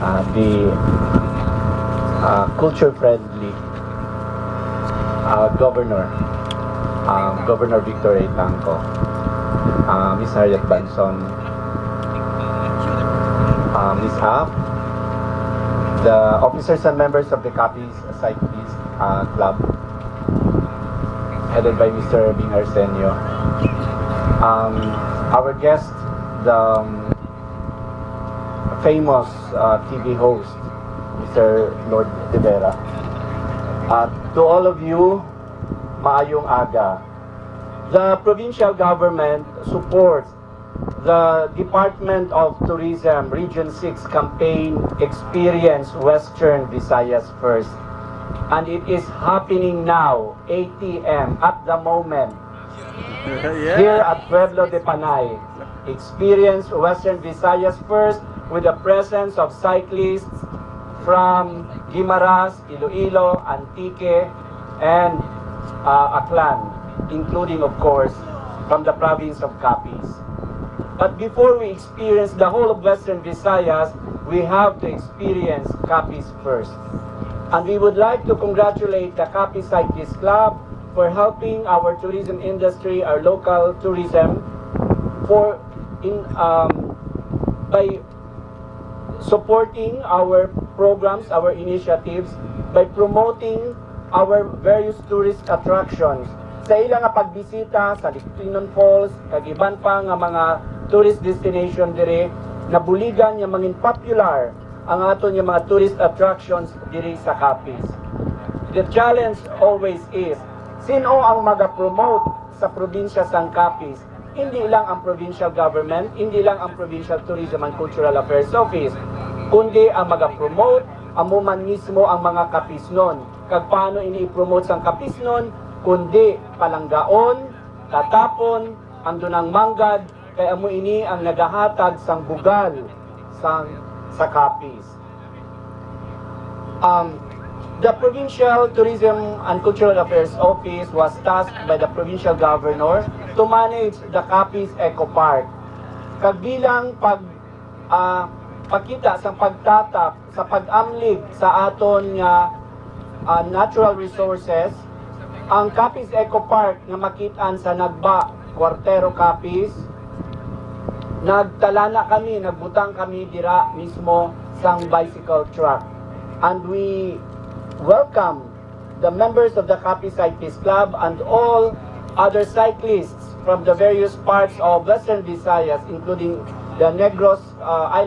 uh, the uh, culture-friendly uh, governor, uh, Governor Victor A. Tanco, uh, Ms. Harriet Banson, uh, Ms. Hap, the officers and members of the Capiz Cyclist uh, Club, headed by Mr. Bing Arsenio. Um, our guest, the um, famous uh, TV host, Mr. Lord De Vera. To all of you, maayong aga. The provincial government supports the Department of Tourism Region 6 campaign Experience Western Visayas First. And it is happening now, 8 p.m. at the moment, here at Pueblo de Panay. Experience Western Visayas First with the presence of cyclists from Guimaras, Iloilo, Antique, and uh, Aklan, including, of course, from the province of Capiz. But before we experience the whole of Western Visayas, we have to experience Capiz first. And we would like to congratulate the Capiz Cyclist Club for helping our tourism industry, our local tourism, for in um, by supporting our programs, our initiatives, by promoting our various tourist attractions. Sa ilang nga pagbisita sa Lictinon Falls, kagiban pa nga mga tourist destination dire, nabuligan nga mangin popular ang aton nga mga tourist attractions diri sa Capiz. The challenge always is, sino ang maga-promote sa probinsya sang Capiz? Hindi lang ang provincial government, hindi lang ang Provincial Tourism and Cultural Affairs Office, kundi ang maga-promote, amo man mismo ang mga kapisnon. Kag paano ini-promote sang kapisnon, kundi palanggaon, tatapon, ang manggad, kaya amo ini ang nagahatag sang bugal sang sa kapis. Um, the Provincial Tourism and Cultural Affairs Office was tasked by the provincial governor to manage the Capiz Eco Park. Kagbilang pag ah, pakita sa pagtatap sa pag-amlig sa aton nga ah, natural resources ang Capiz Eco Park nga makitaan sa Nagba, Cuartero Capiz nagtala na kami, nagbutang kami dira mismo sang bicycle track. And we welcome the members of the Capiz Cyclist Club and all other cyclists from the various parts of Western Visayas, including the Negros uh, Island.